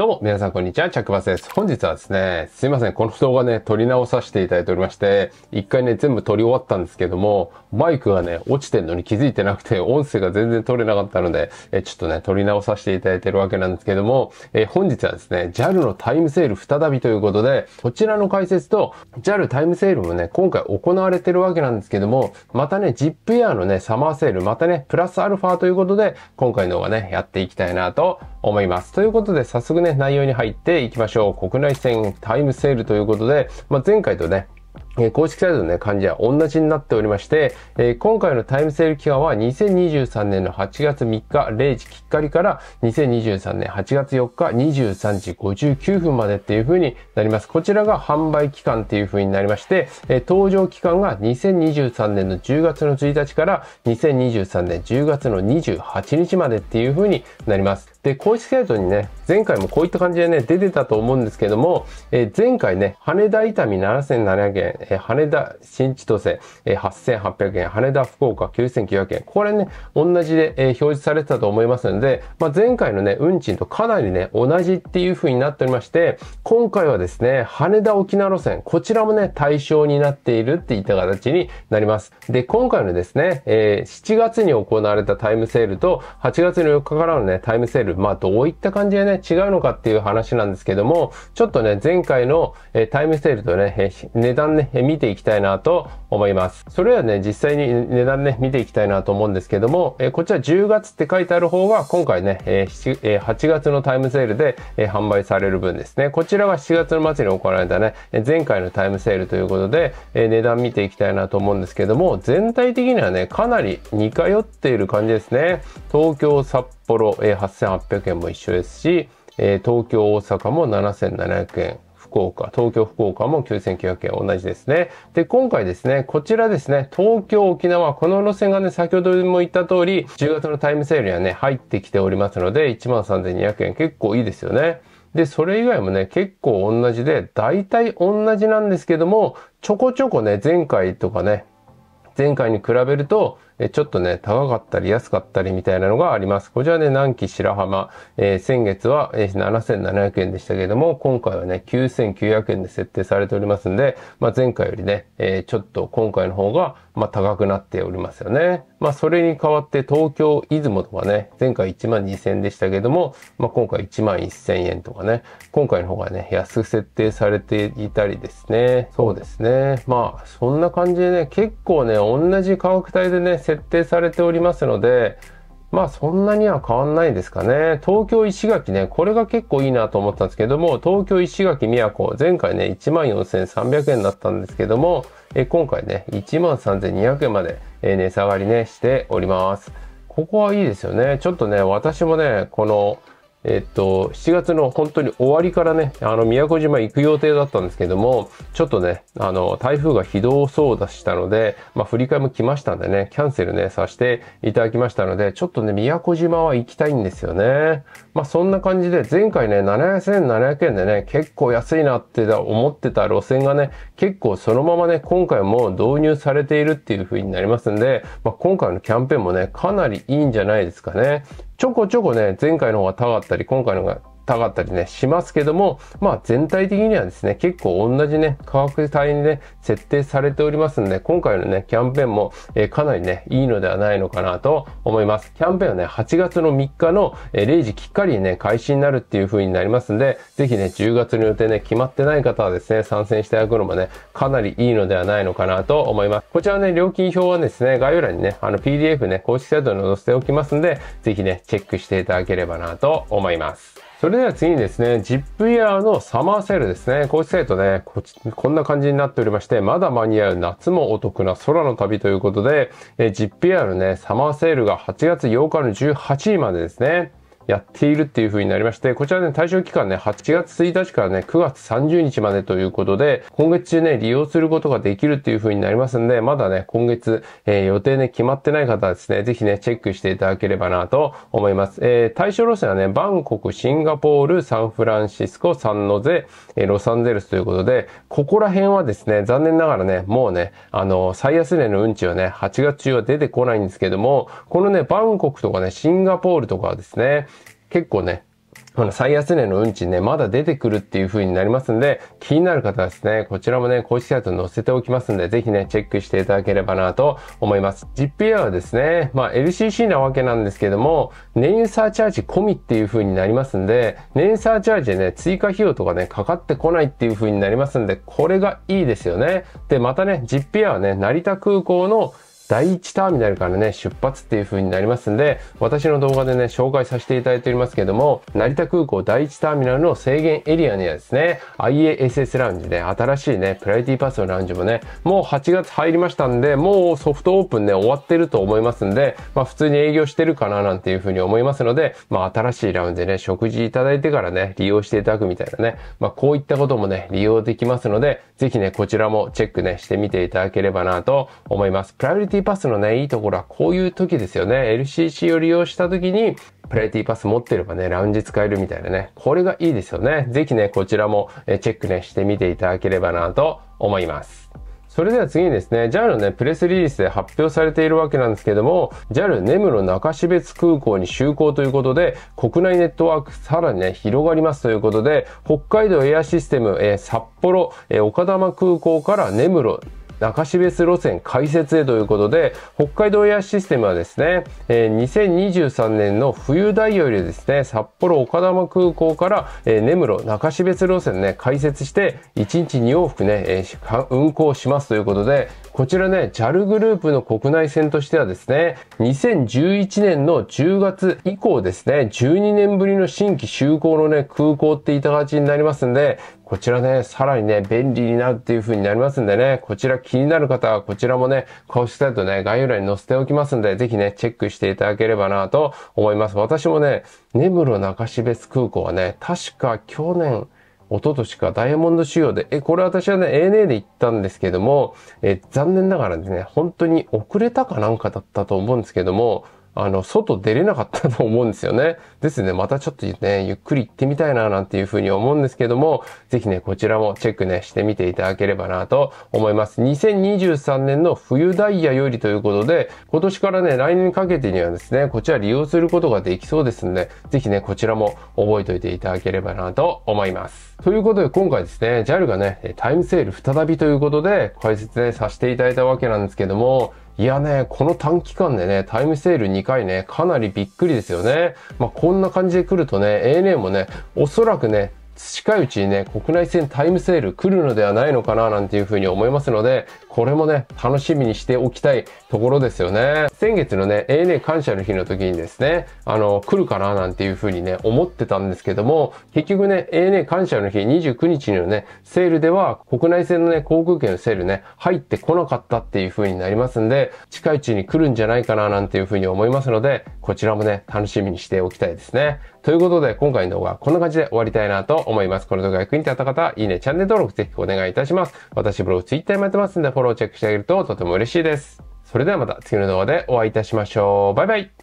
どうも、皆さんこんにちは、チャックバスです。本日はですね、すいません、この動画ね、撮り直させていただいておりまして、一回ね、全部撮り終わったんですけども、マイクがね、落ちてんのに気づいてなくて、音声が全然撮れなかったので、えちょっとね、撮り直させていただいてるわけなんですけども、え本日はですね、JAL のタイムセール再びということで、こちらの解説と、JAL タイムセールもね、今回行われてるわけなんですけども、またね、ZIP エアのね、サマーセール、またね、プラスアルファということで、今回の動画ね、やっていきたいなと思います。ということで、早速ね、内容に入っていきましょう。国内線タイムセールということで、まあ、前回とね、え公式サイトのね、漢字は同じになっておりまして、え、今回のタイムセール期間は2023年の8月3日0時きっかりから2023年8月4日23時59分までっていう風になります。こちらが販売期間っていう風になりまして、え、登場期間が2023年の10月の1日から2023年10月の28日までっていう風になります。で、公式サイトにね、前回もこういった感じでね、出てたと思うんですけども、えー、前回ね、羽田伊丹7700円、えー、羽田新千歳、え、8800円、羽田福岡9900円。これね、同じで、え、表示されてたと思いますので、まあ、前回のね、運賃とかなりね、同じっていう風になっておりまして、今回はですね、羽田沖縄路線、こちらもね、対象になっているっていった形になります。で、今回のですね、えー、7月に行われたタイムセールと、8月の4日からのね、タイムセール、まあどういった感じでね、違うのかっていう話なんですけども、ちょっとね、前回の、えタイムセールとね、値段ね、見ていきたいなと思います。それはね、実際に値段ね、見ていきたいなと思うんですけども、えこちら10月って書いてある方が、今回ね、え、8月のタイムセールで、え販売される分ですね。こちらが7月の末に行われたね、前回のタイムセールということで、え値段見ていきたいなと思うんですけども、全体的にはね、かなり似通っている感じですね。東京、札幌、え、8800円も一緒ですし、え、東京、大阪も7700円。福岡、東京、福岡も9900円同じですね。で、今回ですね、こちらですね、東京、沖縄、この路線がね、先ほども言った通り、10月のタイムセールにはね、入ってきておりますので、13,200円結構いいですよね。で、それ以外もね、結構同じで、大体同じなんですけども、ちょこちょこね、前回とかね、前回に比べると、えちょっとね、高かったり安かったりみたいなのがあります。こちらね、南紀白浜、えー、先月は、え、7700円でしたけれども、今回はね、9900円で設定されておりますんで、まあ、前回よりね、え、ちょっと今回の方が、まあ、高くなっておりますよね。まあ、それに代わって東京、出雲とかね、前回1万2000円でしたけども、まあ、今回1万1000円とかね、今回の方がね、安く設定されていたりですね。そうですね。まあ、そんな感じでね、結構ね、同じ価格帯でね、設定されておりますので、まあそんなには変わんないですかね。東京石垣ね、これが結構いいなと思ったんですけども、東京石垣宮古、前回ね、14,300円だったんですけども、え今回ね、13,200円まで、え値下がりね、しております。ここはいいですよね。ちょっとね、私もね、この、えっと、7月の本当に終わりからね、あの、宮古島行く予定だったんですけども、ちょっとね、あの、台風が非道そうだしたので、まあ、振り替えも来ましたんでね、キャンセルね、させていただきましたので、ちょっとね、宮古島は行きたいんですよね。まあ、そんな感じで、前回ね、7700円でね、結構安いなって思ってた路線がね、結構そのままね、今回も導入されているっていう風になりますんで、まあ、今回のキャンペーンもね、かなりいいんじゃないですかね。ちょこちょこね、前回の方が高かったたり、今回のが高かったりね、しますけども、まあ全体的にはですね、結構同じね、価格帯にね、設定されておりますんで、今回のね、キャンペーンも、えー、かなりね、いいのではないのかなと思います。キャンペーンはね、8月の3日の、えー、0時きっかりね、開始になるっていう風になりますんで、ぜひね、10月の予定ね、決まってない方はですね、参戦していただくのもね、かなりいいのではないのかなと思います。こちらね、料金表はですね、概要欄にね、あの PDF ね、公式サイトに載せておきますんで、ぜひね、チェックしていただければなと思います。それでは次にですね、ジップイヤーのサマーセールですね。公式サイトね、ここんな感じになっておりまして、まだ間に合う夏もお得な空の旅ということで、えジップイヤーのね、サマーセールが8月8日の18時までですね。やっているっていう風になりまして、こちらね、対象期間ね、8月1日からね、9月30日までということで、今月中ね、利用することができるっていう風になりますんで、まだね、今月、えー、予定ね、決まってない方はですね、ぜひね、チェックしていただければなと思います。えー、対象路線はね、バンコク、シンガポール、サンフランシスコ、サンノゼ、えー、ロサンゼルスということで、ここら辺はですね、残念ながらね、もうね、あの、最安値の運賃はね、8月中は出てこないんですけども、このね、バンコクとかね、シンガポールとかはですね、結構ね、この最安値の運賃ね、まだ出てくるっていう風になりますんで、気になる方はですね、こちらもね、公式サイトに載せておきますんで、ぜひね、チェックしていただければなと思います。GPA はですね、まあ LCC なわけなんですけども、燃油サーチャージ込みっていう風になりますんで、燃油サーチャージでね、追加費用とかね、かかってこないっていう風になりますんで、これがいいですよね。で、またね、GPA はね、成田空港の第1ターミナルからね、出発っていう風になりますんで、私の動画でね、紹介させていただいておりますけども、成田空港第1ターミナルの制限エリアにはですね、IASS ラウンジね、新しいね、プライティパスのラウンジもね、もう8月入りましたんで、もうソフトオープンね、終わってると思いますんで、まあ普通に営業してるかななんていう風に思いますので、まあ新しいラウンジでね、食事いただいてからね、利用していただくみたいなね、まあこういったこともね、利用できますので、ぜひね、こちらもチェックね、してみていただければなと思います。プライティパスのね、いいところはこういう時ですよね。LCC を利用した時に、プライティパス持ってればね、ラウンジ使えるみたいなね。これがいいですよね。ぜひね、こちらもチェックね、してみていただければなと思います。それでは次にですね、JAL のね、プレスリリースで発表されているわけなんですけども、JAL 根室中標津空港に就航ということで、国内ネットワークさらにね、広がりますということで、北海道エアシステム、えー、札幌、えー、岡玉空港から根室、中標津路線開設へということで、北海道エアシステムはですね、えー、2023年の冬ダイヤよりですね、札幌岡玉空港から、え、根室中標津路線ね、開設して、1日2往復ね、え、運行しますということで、こちらね、JAL グループの国内線としてはですね、2011年の10月以降ですね、12年ぶりの新規就航のね、空港っていた形になりますんで、こちらね、さらにね、便利になるっていう風になりますんでね、こちら気になる方はこちらもね、公式サイトね、概要欄に載せておきますんで、ぜひね、チェックしていただければなと思います。私もね、根室中標津空港はね、確か去年、一昨年かダイヤモンド仕様で、え、これ私はね、ANA で行ったんですけども、え、残念ながらですね、本当に遅れたかなんかだったと思うんですけども、あの、外出れなかったと思うんですよね。ですね、またちょっとね、ゆっくり行ってみたいななんていうふうに思うんですけども、ぜひね、こちらもチェックね、してみていただければなと思います。2023年の冬ダイヤよりということで、今年からね、来年にかけてにはですね、こちら利用することができそうですんで、ぜひね、こちらも覚えておいていただければなと思います。ということで、今回ですね、JAL がね、タイムセール再びということで、解説ね、させていただいたわけなんですけども、いやね、この短期間でね、タイムセール2回ね、かなりびっくりですよね。まあ、こんな感じで来るとね、ANA もね、おそらくね、近いうちにね、国内線タイムセール来るのではないのかななんていうふうに思いますので、これもね、楽しみにしておきたいところですよね。先月のね、ANA 感謝の日の時にですね、あの、来るかななんていうふうにね、思ってたんですけども、結局ね、ANA 感謝の日29日のね、セールでは国内線のね、航空券のセールね、入ってこなかったっていうふうになりますんで、近いうちに来るんじゃないかななんていうふうに思いますので、こちらもね、楽しみにしておきたいですね。ということで、今回の動画はこんな感じで終わりたいなと思います。この動画が役に立った方は、いいね、チャンネル登録ぜひお願いいたします。私ブログ、ツイッターもやってますんで、フォローチェックしてあげるととても嬉しいです。それではまた次の動画でお会いいたしましょう。バイバイ